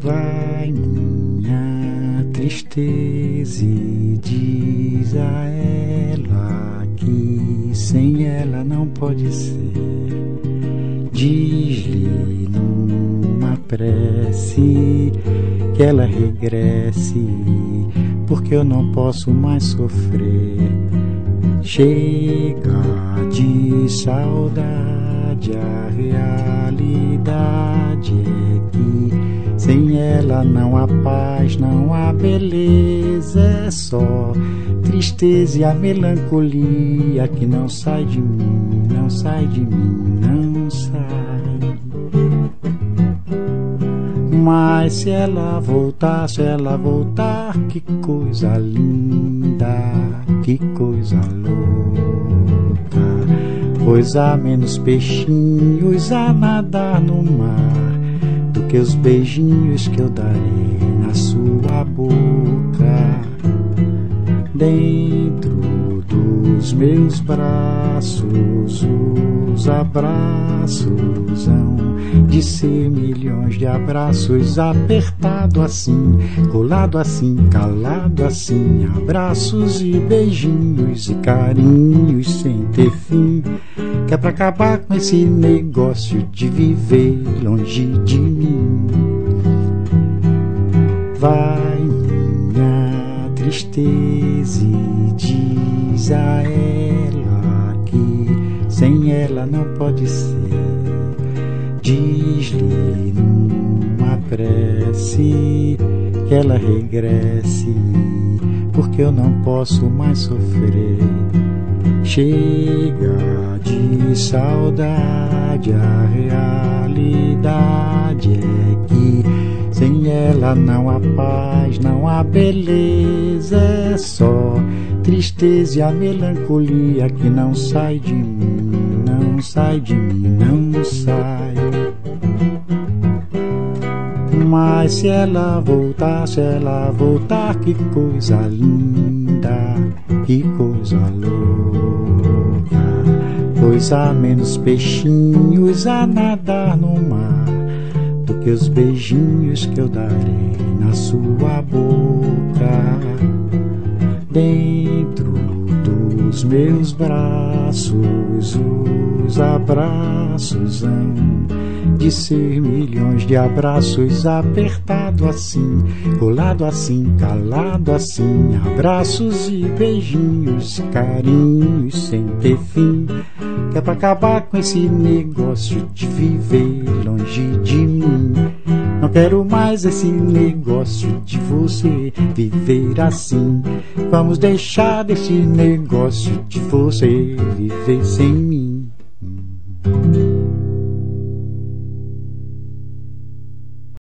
Vai minha tristeza e diz a ela que sem ela não pode ser. Diz-lhe numa prece que ela regresse, porque eu não posso mais sofrer. Chega de saudade, a realidade é que sem ela não há paz, não há beleza, é só tristeza e a melancolia que não sai de mim, não sai de mim, não sai. Mas se ela voltar, se ela voltar, que coisa linda, que coisa louca. Pois há menos peixinhos a nadar no mar que os beijinhos que eu darei na sua boca, dentro dos meus braços, os abraços hão de ser milhões de abraços, apertado assim, colado assim, calado assim, abraços e beijinhos e carinhos sem ter fim que é pra acabar com esse negócio de viver longe de mim. Vai minha tristeza e diz a ela que sem ela não pode ser. Diz-lhe numa prece que ela regresse, porque eu não posso mais sofrer. Chega de saudade, a realidade é que sem ela não há paz, não há beleza, é só tristeza e a melancolia que não sai de mim, não sai de mim, não sai. Mas se ela voltar, se ela voltar, que coisa linda, que coisa pois há menos peixinhos a nadar no mar do que os beijinhos que eu darei na sua boca. Dentro dos meus braços, os abraços hão de ser milhões de abraços apertado assim, colado assim, calado assim, abraços e beijinhos, carinhos sem ter fim é pra acabar com esse negócio de viver longe de mim. Não quero mais esse negócio de você viver assim. Vamos deixar desse negócio de você viver sem mim.